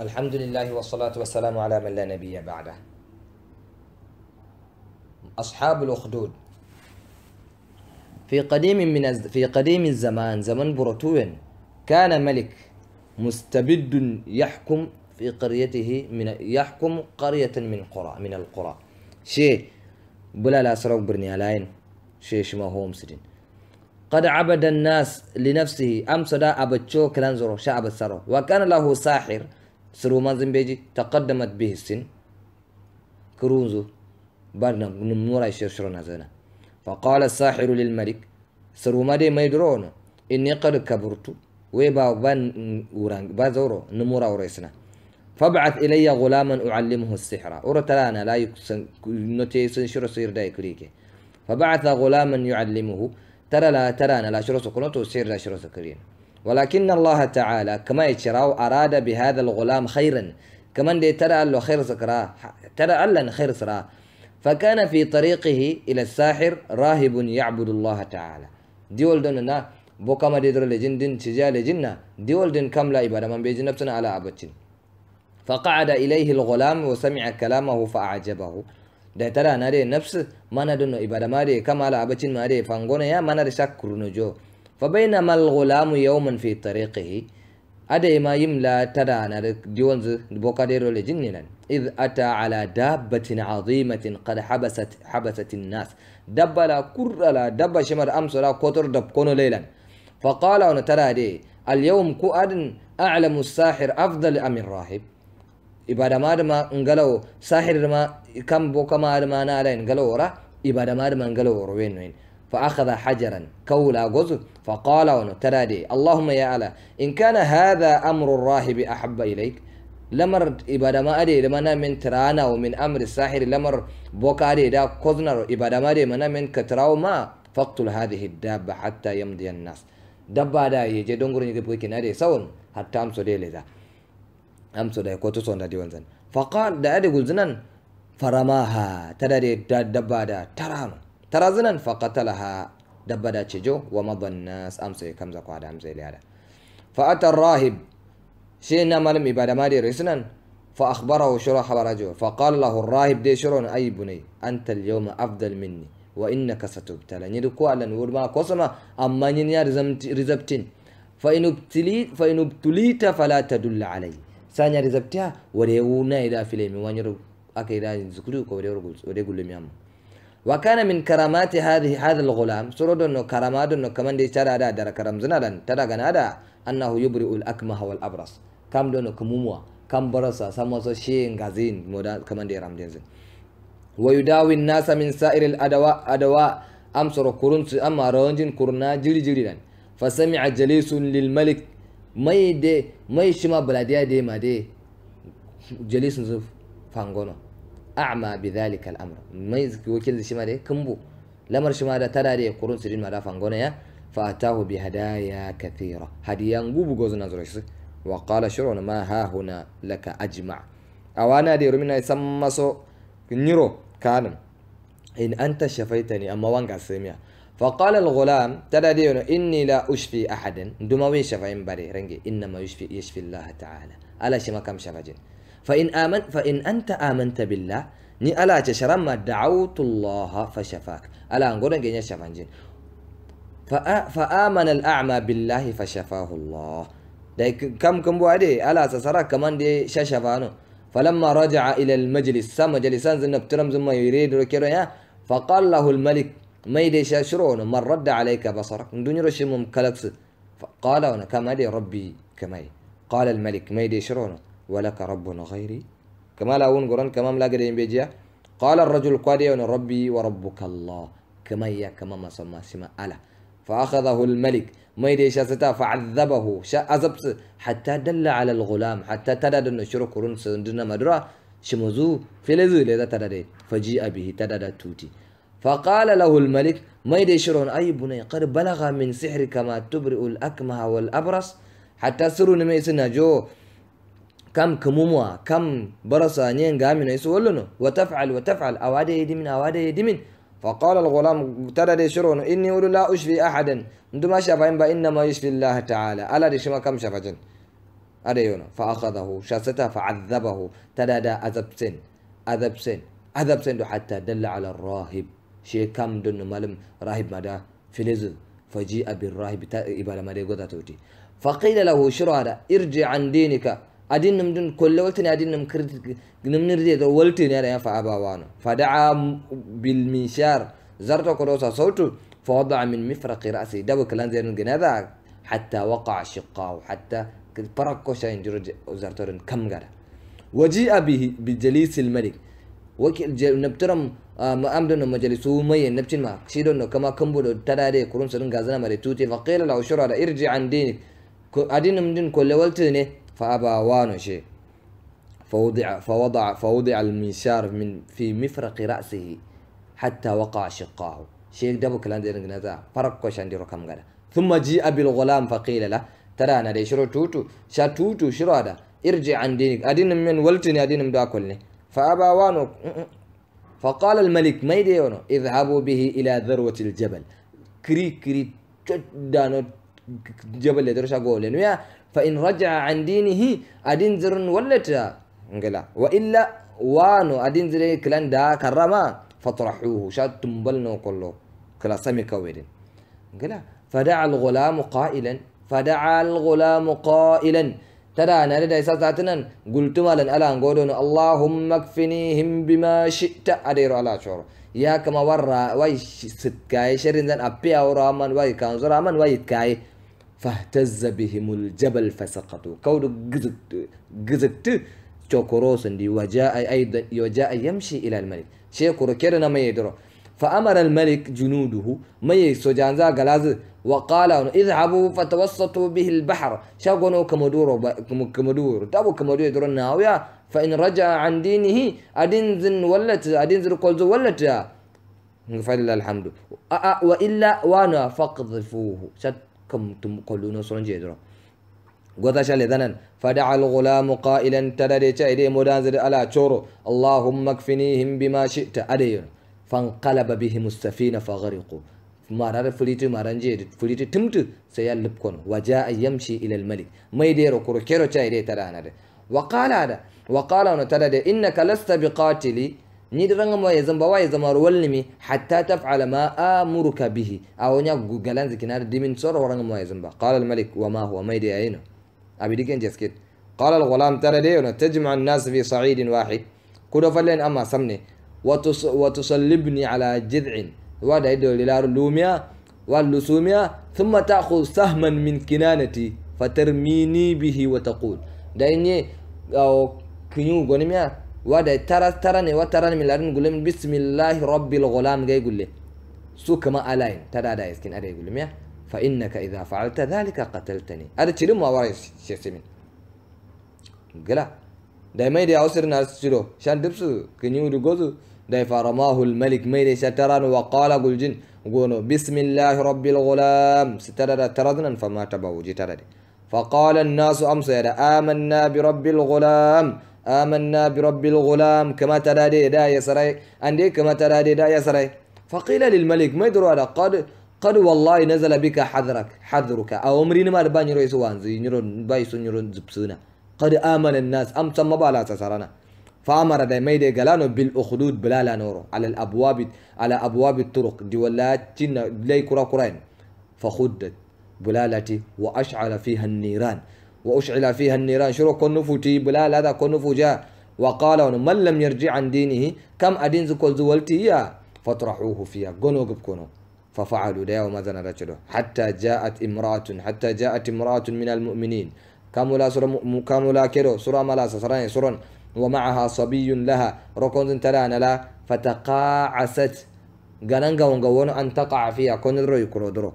الحمد لله والصلاة والسلام على من لا نبي بعده. أصحاب الأخدود. في قديم من. في قديم الزمان زمن بروتوين كان ملك مستبد يحكم في قريته من يحكم قرية من قرى من القرى. شيء بلا لا سرق برني علين شيء شما هو مسدين قد عبد الناس لنفسه أمس دا أبتشو كلانزرو شعب السرو وكان له ساحر سرو مازن بيجي تقدمت به السن. كروزو بارنا نمورا يشرشرون زنا فقال الساحر للملك سرو مادي ما يدرون. إني قد كبرت ويبا بان وران بازورو نمورا وريسنا. فابعث إلي غلاما أعلمه السحر. أرتلانا لا يكسن نتي سنشر سير داي كريكي. فبعث غلاما يعلمه. ترى لا ترى أنا لا شرو سكنوتو سير لا شرو سكرين. ولكن الله تعالى كما يشراو أراد بهذا الغلام خيرا. كمان دي ترى له خير سكرا ترى ألا خير سرا. فكان في طريقه إلى الساحر راهب يعبد الله تعالى. ديول دوننا بوكا ما ديدر لجن دين تجا لجنة ديول دين كم لا إبادة من بيجي نفسنا على أبتين فقعد إليه الغلام وسمع كلامه فأعجبه. da tara na de nafs mana dunno ibada made kama ala abacin made fangona ya mana da shakkur no jo فبينما الغلام يوما في طريقه أديما يملأ تدانا ديونز بوكاديرو لجننا إذ أتى على دابة عظيمة قد حبست حبست الناس. دب لا كر لا دب شمر أمس لا كتر دب كونو ليلا. فقال أنا ترى دي اليوم كؤد أعلم الساحر أفضل أم الراهب؟ إبادة ما دما انقلو ساحر ما كم بوكا ما دما نالا انقلو ورا إبادة ما دما انقلو وروين وين, وين. Madama ngalaworo wenno en fa akhadha hajaran kawla gozu fa qala wa taradi allahumma ya ala in kana hadha amru ar-rahib ahabba ilayk lamar ibada ma ade mana min tirana wa min amri sahir lamar boka ade da koznar ibada ma ade mana min katraw ma faqtul hadhihi ad-dabba hatta yamdi an-nas dabba da yeje dongoro nyige boke na de sawon hatta am so de leza amso da ko to sonda diwan zan da ade gulzinan faramaha tada de dabba da tarano tarazinan faqatalaha dabba da cejo wa madan nas amso ya kamza kwa da amso ya liada fa ata rahib shi na malam ibada ma de risnan fa akhbarahu shura khabarajo fa qala lahu rahib de shurun ay bunay anta al yawma afdal minni wa innaka satubtala nyidu ko alan wurma kosama amma nyin in ubtulita fala tadulla alayhi sanya rizabtiya wade wuna ida file mi wanyar aka ida zukuru ko wade wade gulle mi amma wa kana min karamati hadhihi hadha al-ghulam surodo no karamado no kamande tara da dar karam zina dan tada gana da annahu yubri'u al-akmaha wal abras kam do no kumumwa kam barasa samo so she ngazin moda kamande أعمى بذلك الأمر. ميز وكيل شماري كمبو. لمر شمارة تراري قرون سرين مرافا غونيا فأتاه بهدايا كثيرة. هديا نقوبو غوزنا زرشس وقال شرون ما ها هنا لك أجمع. أوانا دي رمينا يسمسو. نيرو كان إن أنت شفيتني أما وانك سيميا. فقال الغلام ترى دي إني لا أشفي أحدا. دموي شفاين باري رنجي. إنما يشفي يشفي الله تعالى. ألا شما كم شفاجين. فإن آمن فإن أنت آمنت بالله ني ألا تشرم دعوت الله فشفاك. ألا نقول نجي شفانجين فآمن الأعمى بالله فشفاه الله. داي كم كم بوادي؟ ألا سسرا كمان دي ششفانو. فلما رجع إلى المجلس سما جلسان زنب ترم زما يريد ركيرو فقال له الملك ما يدي شاشرون من رد عليك بصرك؟ دون رشم كلكس قال أنا كما دي ربي كما قال الملك ما يدي شرون؟ ولك رب غيري. كما لا أون قرآن كما ملا قدين بيجيا قال الرجل قادي ربي وربك الله. كما يا كما ما سما سما ألا. فأخذه الملك. ما يدي شاستا فعذبه. شا أزبس حتى دل على الغلام حتى تدد النشر قرون سندنا مدرا شمزو في لذو لذا تدد فجيء به تدد توتي. فقال له الملك ما يدشرون أي بني قد بلغ من سحرك ما تبرئ الأكمه والأبرص. حتى سروا نميسنا جو كم كموموا كم برصا نين قامنا يسولنا وتفعل وتفعل أوادي يدي من أوادي يدي من. فقال الغلام ترى دشرون إني أقول لا أشفي أحدا. عندما شفاين إنما يشفي الله تعالى. ألا دشما كم شفجن أريونا فأخذه شاسته فعذبه. تدادا أذب سن أذب سن حتى دل على الراهب. شيء كم دون مالم؟ راهب مدى فلز. فجيء بالراهب إبالة مدى قد توتي. فقيل له هذا؟ ارجع عن دينك. أدين نمدن كل ولتني أدين نمكرت نمنردي ولتني أنا فأبا وأنا فدعا بالمنشار زرت كروسا صوته فوضع من مفرق رأسه دبو كلان زين جنادا. حتى وقع شقاه حتى بركو شاين جرج زرتورن كم غدا. وجيء به بجليس الملك. وكيل نبترم ما أمدن مجلسو مي نبتين ما شيدون كما كمبو تداري كرون سرن غازنا مري توتي فقيل له شرع ارجع عن دينك. أدين من كل ولتني فأبى وانو شيء. فوضع فوضع فوضع المنشار من في مفرق رأسه حتى وقع شقاه. شيخ دبو كلام دير نزا فرق كوشان ديرو كم غدا. ثم جاء بالغلام فقيل له ترى أنا دي شرو توتو؟ شا توتو؟ شرو هذا؟ ارجع عن دينك ادين من ولتني ادين من داكلني فأبى وانو فقال الملك ما يديونو اذهبوا به إلى ذروة الجبل. كري كري دانو جبل يدرشا قولين يا فإن رجع عن دينه ادين زرن ولتا وإلا وانو ادين زري كلان دا كرما فطرحوه. شاد تنبلنا كله. كلا سمي كويدين. قال فدعا الغلام قائلا. فدعا الغلام قائلا. ترى أنا لدى ساتنا قلت مالا ألا نقولون اللهم اكفنيهم بما شئت. أدير على شعور. يا كما ورا. واي ستكاي شرين زن أبي أو رامان واي كان رامان واي كاي فاهتز بهم الجبل فسقطوا. كود قزت قزت شوكروس دي وجاء أيضا وجاء يمشي إلى الملك. شيكورو كيرنا ما يدرو فأمر الملك جنوده. ما يسجانزا غلاز. وقال اذهبوا فتوسطوا به البحر. شاغونو كمدور كمدور. تابو كمدور يدرو ناويا فإن رجع عن دينه أدنزن ولت أدنزن كولزو ولت فلله الحمد. وإلا وأنا فقذفوه شتكم تقولون سرنجي يدرو. غوتا لذنن فدعا الغلام قائلا تدري تأدي مدانزر على تشورو اللهم اكفنيهم بما شئت أدين فانقلب بهم السفينة فغرقوا. ما رأى فليتي ما رنجي فليتي تمت سيالب كون وجاء يمشي إلى الملك. ما يديرو كرو كيرو تأدي ترانا وقال هذا وقال أنا تدري إنك لست بقاتلي. نيدرنا ما يزم بوا يزم رولني حتى تفعل ما آمرك به. أو نيا غلانز كنار ديمين صور ورنا ما يزم قال الملك وما هو؟ ما يدي أينه أبي ديكين جسكت. قال الغلام ترى ليه تجمع الناس في صعيد واحد. كل فلين أما سمني. وتص وتصلبني على جذع. وهذا يدل إلى اللوميا واللسوميا ثم تأخذ سهما من كنانتي فترميني به وتقول. دايني أو كنيو غنميا وهذا ترى ترى وترى من لارن قول بسم الله رب الغلام جاي يقول لي سو كما ألاين ترى دا يسكن أري يقول لي فإنك إذا فعلت ذلك قتلتني. هذا تشيلم ما وراي شيء قلا. داي ميدي أوسر ناس شلو شان دبسو؟ كنيو دغوزو داي فرماه الملك ميدي شتران وقال قل جن قولوا بسم الله رب الغلام. سترد تردنا فما تبو جترد فقال الناس أمس آمنا برب الغلام. آمنا برب الغلام كما ترادي دا يسري عندي كما ترادي دا يسري فقيل للملك ما يدروا هذا؟ قد قد والله نزل بك حذرك حذرك. أو أمرين ما رباني رئيس وانزي نيرون بايسو نيرون زبسونا قد آمن الناس. أم سما بالا تسرنا فأمر دي ميدي قالانو بالأخدود بلا لا نورو على الأبواب على أبواب الطرق. دولات لي كرا كرين. فخدت بلالتي وأشعل فيها النيران. وأشعل فيها النيران. شرو كن نفوتي بلال هذا كن جاء. وقال من لم يرجع عن دينه كم أدين زكول زولتي يا؟ فاطرحوه فيها. قنو قبكونو ففعلوا. ده وما زنا حتى جاءت امرأة حتى جاءت امرأة من المؤمنين. كامولا سورة كامولا كيرو. سورة مالا سران سورة ومعها صبي لها. ركون ترانا لا فتقاعست. غنانغا ونغون أن تقع فيها. كون درو يكرو درو.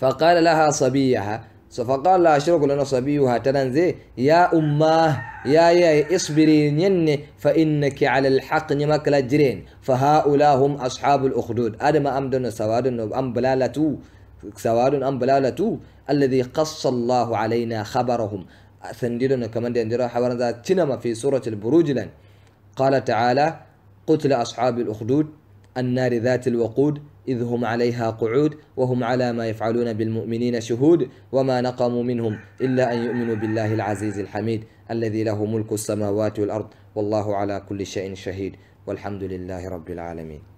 فقال لها صبيها فقال شرق لنا صبيها تنزي يا أماه يا يا اصبري ين فإنك على الحق نمك لجرين فهؤلاء هم أصحاب الأخدود. أدم أمدن سواد أم بلالة سواد أم بلالة الذي قص الله علينا خبرهم. ثندرنا كمان دندرا حوارنا تنما في سورة البروج قال تعالى قتل أصحاب الأخدود النار ذات الوقود. إذ هم عليها قعود وهم على ما يفعلون بالمؤمنين شهود وما نقموا منهم إلا أن يؤمنوا بالله العزيز الحميد الذي له ملك السماوات والأرض والله على كل شيء شهيد والحمد لله رب العالمين.